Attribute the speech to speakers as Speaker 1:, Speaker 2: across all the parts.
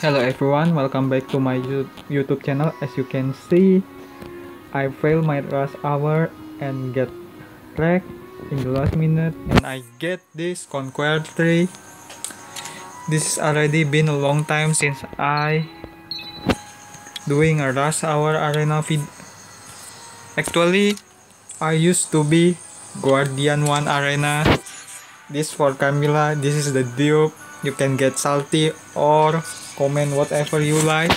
Speaker 1: Hello everyone, welcome back to my YouTube channel. As you can see, I failed my rush hour and get wrecked in the last minute and I get this Conquer 3. This has already been a long time since I doing a rush hour arena vid. Actually, I used to be Guardian 1 arena. This for Camilla, this is the dupe. You can get salty or comment whatever you like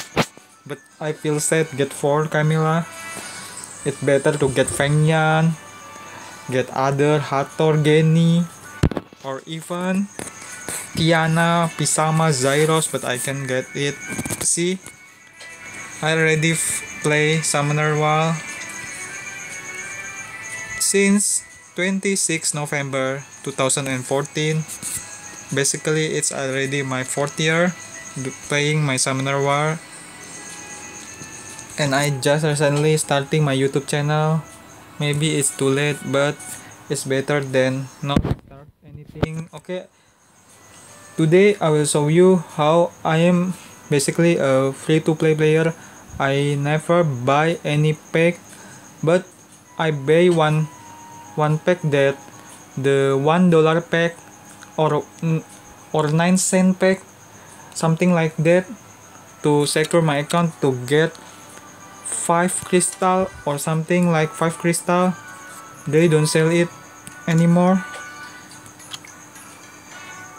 Speaker 1: but I feel sad get 4 Camilla. It's better to get Feng Yan get other Hathor Genny or even Tiana, Pisama, Zyros but I can get it. See? I already play Summoner Wall. Since 26 November 2014 basically it's already my fourth year playing my Summoner War. And I just recently starting my YouTube channel. Maybe it's too late but it's better than not start anything. Okay. Today I will show you how I am basically a free-to-play player. I never buy any pack but I buy one one pack that the one dollar pack or or nine cent pack something like that to secure my account to get 5 crystal or something like 5 crystal. They don't sell it anymore.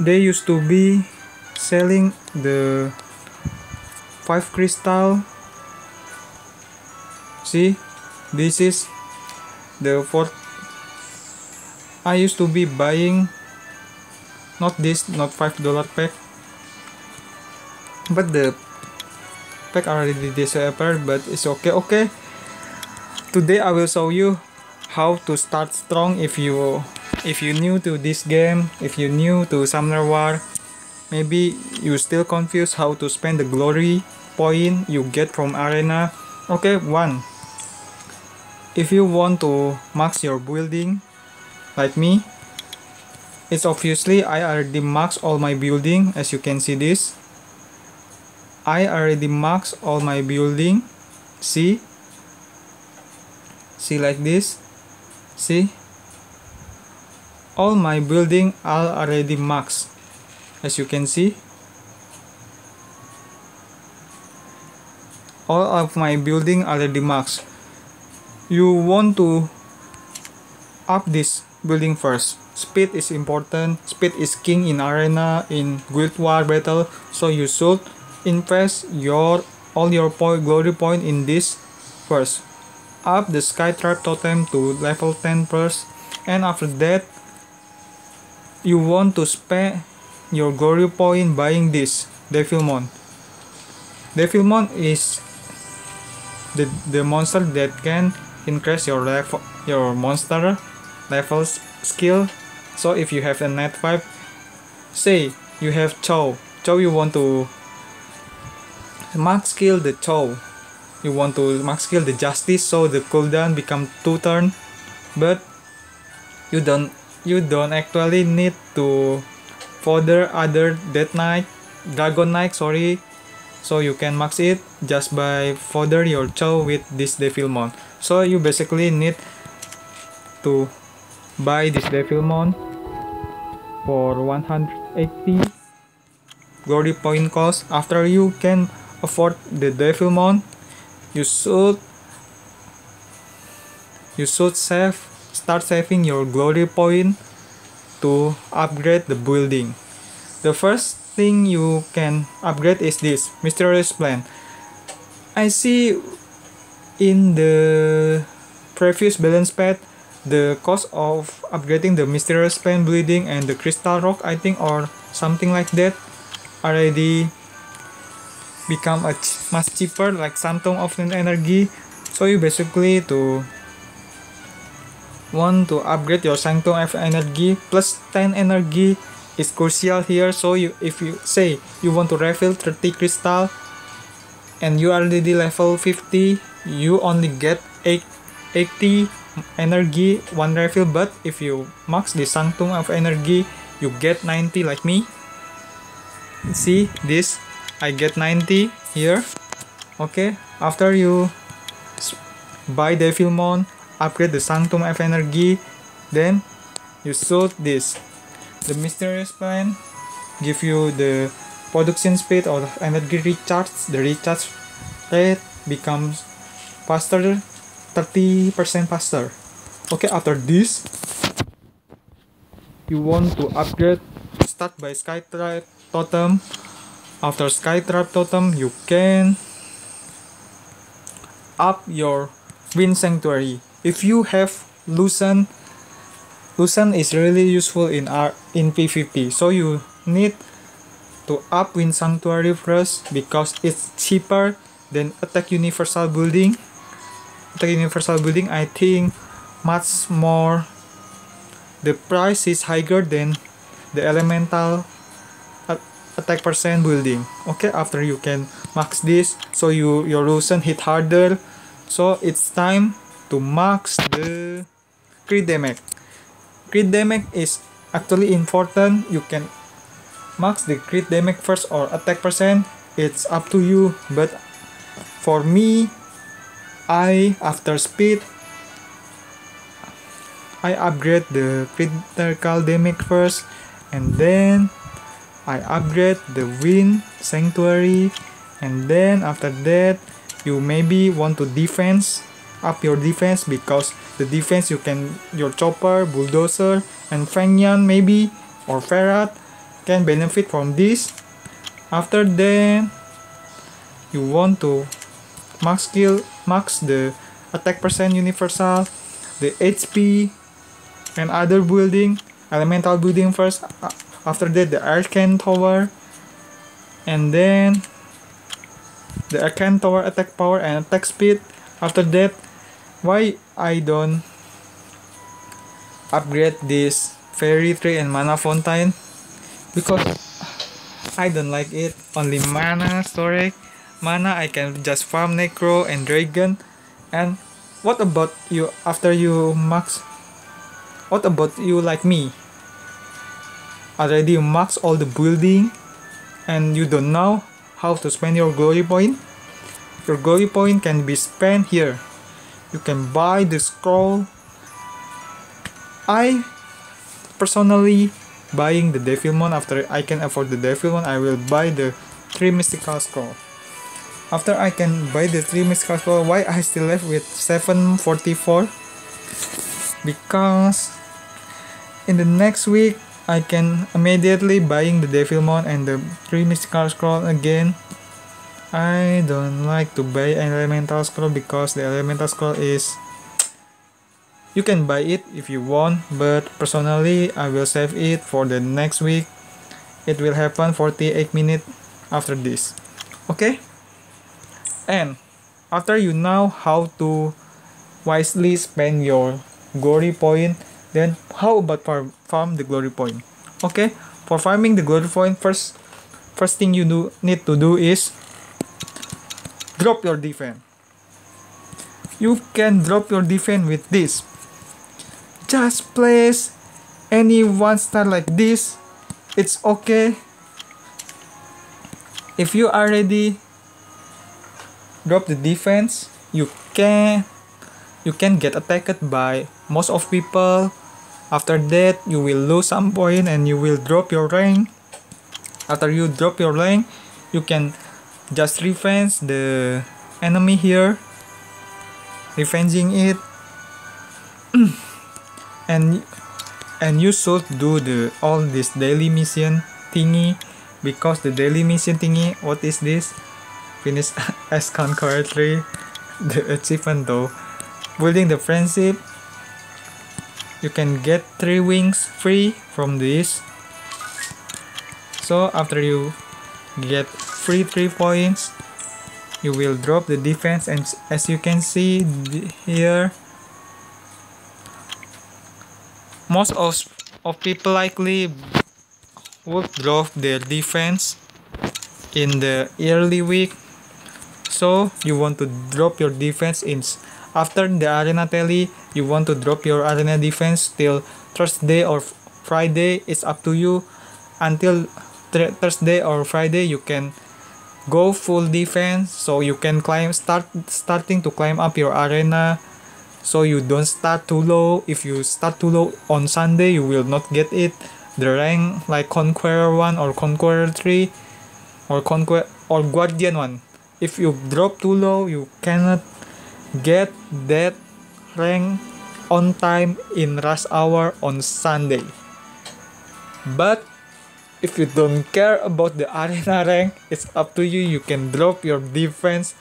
Speaker 1: They used to be selling the 5 crystal. See this is the fourth. I used to be buying not this not 5 dollar pack. But the pack already disappeared but it's okay okay. Today I will show you how to start strong if you if you new to this game if you new to Summoner War. Maybe you still confused how to spend the glory point you get from arena. Okay one. If you want to max your building like me it's obviously I already max all my building as you can see this. I already marked all my building. See? See like this? See? All my building are already marked as you can see. All of my building already marked. You want to up this building first. Speed is important. Speed is king in arena in guild war battle. So you should invest your all your point glory point in this first. Up the sky tribe totem to level 10 first. And after that you want to spend your glory point buying this Devilmon. Devilmon is the, the monster that can increase your level your monster level skill. So if you have a nat 5 say you have Chow. Chow you want to max skill the toe you want to max skill the justice so the cooldown become two turn. But you don't you don't actually need to further other Dead knight dragon knight sorry. So you can max it just by further your chow with this devilmon so you basically need to buy this devilmon for 180 glory point cost after you can afford the Devilmon, you should you should save start saving your glory point to upgrade the building. The first thing you can upgrade is this mysterious plant. I see in the previous balance pad the cost of upgrading the mysterious plant bleeding and the crystal rock I think or something like that already become a ch much cheaper like Sanctum of Energy. So you basically to want to upgrade your Sanctum of Energy plus 10 energy is crucial here. So you if you say you want to refill 30 crystal and you already level 50 you only get 8 80 energy one refill but if you max the Sanctum of Energy you get 90 like me. See this I get 90 here. Okay after you buy Devilmon upgrade the Sanctum of Energy then you shoot this. The mysterious plan give you the production speed of energy recharge the recharge rate becomes faster 30% faster. Okay after this you want to upgrade start by Skytribe totem. After Skytribe totem you can up your wind sanctuary. If you have Lushen Lushen is really useful in R in PvP so you need to up wind sanctuary first because it's cheaper than attack universal building attack universal building I think much more the price is higher than the elemental uh, attack percent building. Okay after you can max this so you your Lushen hit harder. So it's time to max the crit damage. Crit damage is actually important. You can max the crit damage first or attack percent. It's up to you but for me I after speed I upgrade the critical damage first and then I upgrade the wind sanctuary and then after that you maybe want to defense up your defense because the defense you can your chopper bulldozer and Fengyan maybe or Ferret can benefit from this. After then you want to max skill max the attack percent universal the HP and other building elemental building first uh, after that the arcane tower and then the arcane tower attack power and attack speed. After that why I don't upgrade this fairy tree and mana fountain? Because I don't like it. Only mana storage mana I can just farm necro and dragon. And what about you after you max? What about you like me? Already max all the building and you don't know how to spend your glory point? Your glory point can be spent here. You can buy the scroll. I personally buying the Devilmon after I can afford the Devilmon I will buy the 3 mystical scroll after I can buy the 3 mystical scroll why I still left with 744 because in the next week I can immediately buying the Devilmon and the 3 mystical scroll again. I don't like to buy elemental scroll because the elemental scroll is you can buy it if you want but personally I will save it for the next week. It will happen 48 minutes after this. Okay? And after you know how to wisely spend your glory point then how about farm, the glory point? Okay, for farming the glory point, first first thing you do need to do is drop your defense. You can drop your defense with this. Just place any one star like this. It's okay. If you already drop the defense, you can you can get attacked by most of people after that, you will lose some point and you will drop your rank. After you drop your rank, you can just revenge the enemy here. Revenging it. and and you should do the all this daily mission thingy because the daily mission thingy what is this finish as 3 the achievement though. Building the friendship you can get three wings free from this. So after you get free three points you will drop the defense and as you can see here most of, of people likely would drop their defense in the early week so you want to drop your defense in after the arena tally, you want to drop your arena defense till Thursday or Friday. It's up to you. Until Thursday or Friday, you can go full defense so you can climb start starting to climb up your arena so you don't start too low if you start too low on sunday you will not get it the rank like conqueror 1 or conqueror 3 or conquer or guardian 1 if you drop too low you cannot get that rank on time in rush hour on sunday. But if you don't care about the arena rank it's up to you. You can drop your defense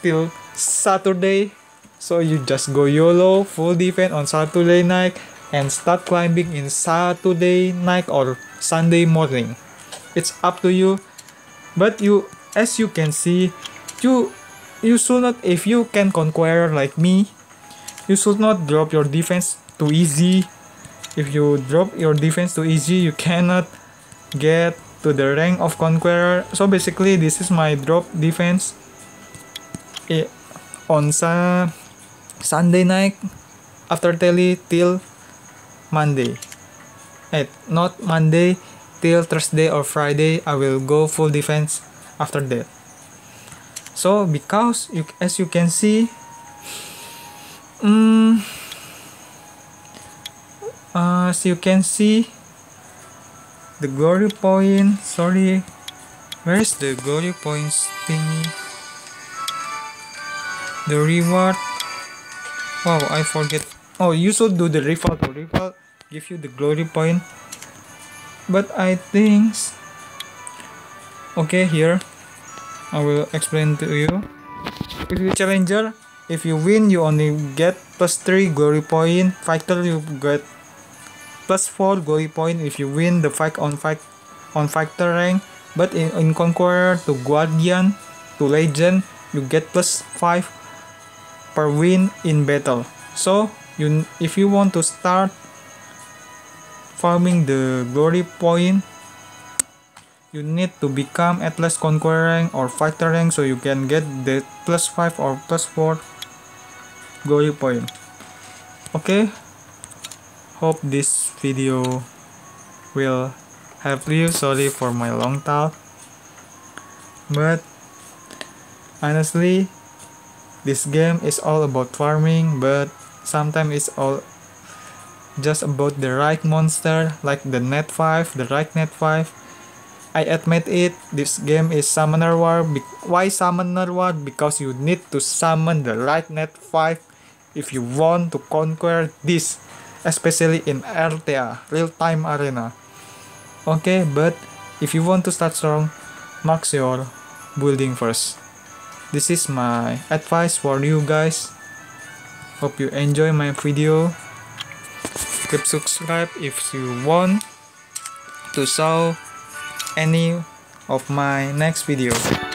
Speaker 1: till saturday. So you just go yolo full defense on saturday night and start climbing in saturday night or sunday morning. It's up to you. But you as you can see you you should not if you can conquer like me you should not drop your defense too easy. If you drop your defense too easy you cannot get to the rank of conqueror. So basically this is my drop defense. It, on sa sunday night after tele till monday. Eh, not monday till thursday or friday i will go full defense after that so because you as you can see um, as you can see the glory point sorry where's the glory points thingy? The reward wow i forget. Oh you should do the reward the reward give you the glory point. But i think okay here i will explain to you. If you challenger if you win you only get plus 3 glory point. Fighter you get plus 4 glory point. If you win the fight on fight on fighter rank. But in, in conqueror to guardian to legend you get plus 5 per win in battle. So you if you want to start farming the glory point you need to become at least conqueror or fighter rank so you can get the plus 5 or plus 4 glory point. Okay? Hope this video will help you. Sorry for my long talk. But honestly this game is all about farming but sometimes it's all just about the right monster like the nat 5 the right nat 5 I admit it, this game is Summoner War. Why Summoner War? Because you need to summon the right nat 5 if you want to conquer this especially in RTA, real-time arena. Okay, but if you want to start strong, max your building first. This is my advice for you guys. Hope you enjoy my video. Keep subscribe if you want to saw any of my next video. Bye bye.